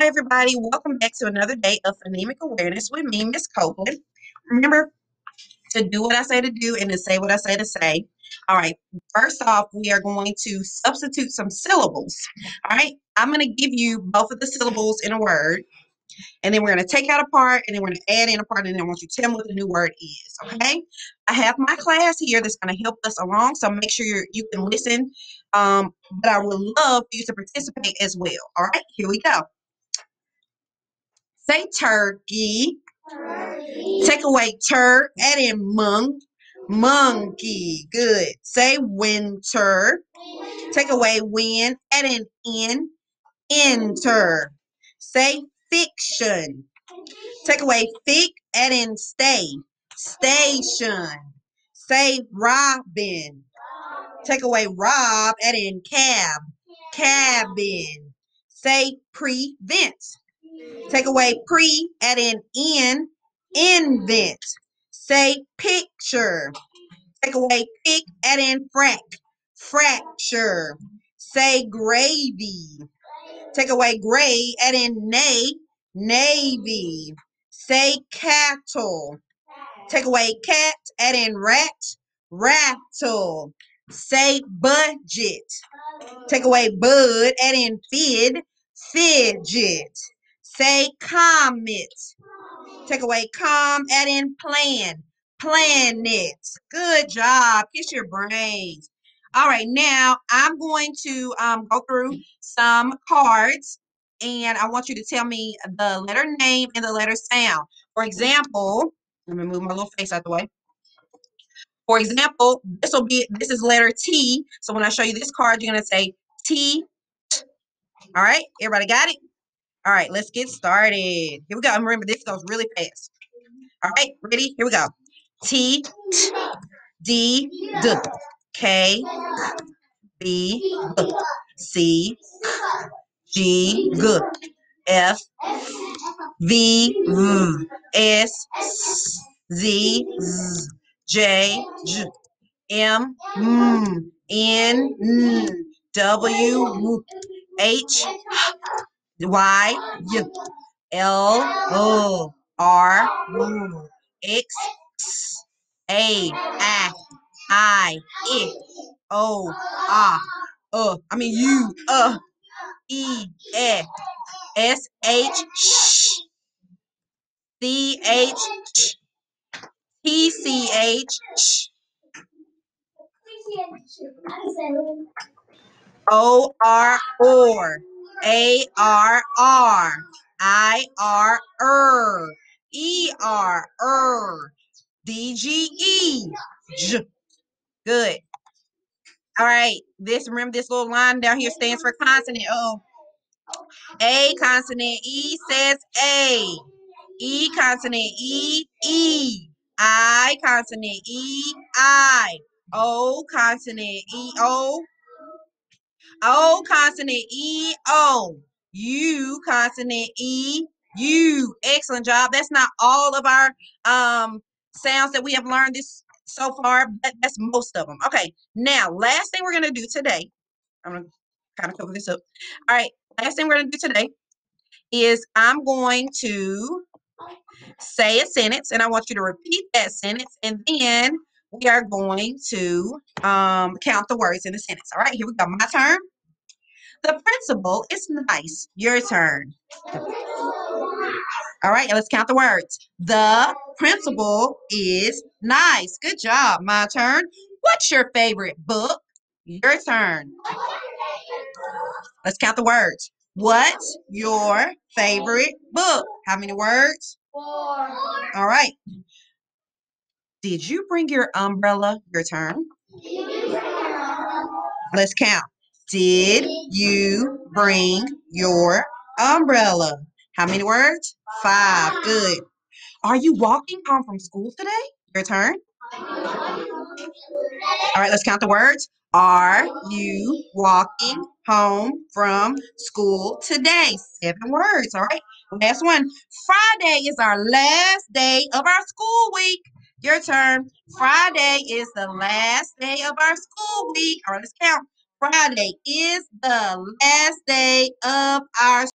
Hi, everybody. Welcome back to another day of phonemic awareness with me, Miss Copeland. Remember to do what I say to do and to say what I say to say. All right. First off, we are going to substitute some syllables. All right. I'm going to give you both of the syllables in a word, and then we're going to take out a part, and then we're going to add in a part, and then I want you to tell me what the new word is. Okay. I have my class here that's going to help us along, so make sure you you can listen. Um, but I would love for you to participate as well. All right. Here we go. Say turkey. Turkey. Take away tur, add in mung, monkey. Good. Say winter. Take away win, add in in, enter. Say fiction. Take away thick, add in stay, station. Say robin. Take away rob, add in cab, cabin. Say prevent. Take away pre, add in in, invent. Say picture. Take away pick, add in frac, fracture. Say gravy. Take away gray, add in nay, navy. Say cattle. Take away cat, add in rat, rattle. Say budget. Take away bud, add in fid, fidget. Say comet. Take away com, add in plan, planet. Good job. Kiss your brains. All right, now I'm going to um, go through some cards and I want you to tell me the letter name and the letter sound. For example, let me move my little face out the way. For example, this will be this is letter T. So when I show you this card, you're gonna say T. All right, everybody got it? All right, let's get started. Here we go. And remember, this goes really fast. All right, ready? Here we go. T, t D, D, K, B, B, C, G, G, F, V, V, S, Z, Z, J, J, M, M, N, N, W, H, Y, Y, L, O, R, U, X, X, A, I, I, I, O, A, uh, I mean U, uh, S, H, sh, C, H, ch, T, C, H, ch, O, R, or, A, R, R, I, R, er, E, R, er, D, G, E, J. Good. All right. This remember this little line down here stands for consonant. Oh, A consonant. E says A. E consonant. E E. I consonant. E I. O consonant. E O. O consonant. E O. U consonant. E U. Excellent job. That's not all of our um sounds that we have learned this so far, but that's most of them. Okay, now last thing we're gonna do today, I'm gonna kind of cover this up. All right, last thing we're gonna do today is I'm going to say a sentence, and I want you to repeat that sentence, and then we are going to um, count the words in the sentence. All right, here we go. My turn. The principal is nice. Your turn. All right, let's count the words. The principal is nice. Good job. My turn. What's your favorite book? Your turn. Let's count the words. What's your favorite book? How many words? Four. All right. Did you bring your umbrella? Your turn. Let's count. Did you bring your umbrella? How many words? Five. Good. Are you walking home from school today? Your turn. All right, let's count the words. Are you walking home from school today? Seven words. All right. Last one. Friday is our last day of our school week. Your turn. Friday is the last day of our school week. All right, let's count. Friday is the last day of our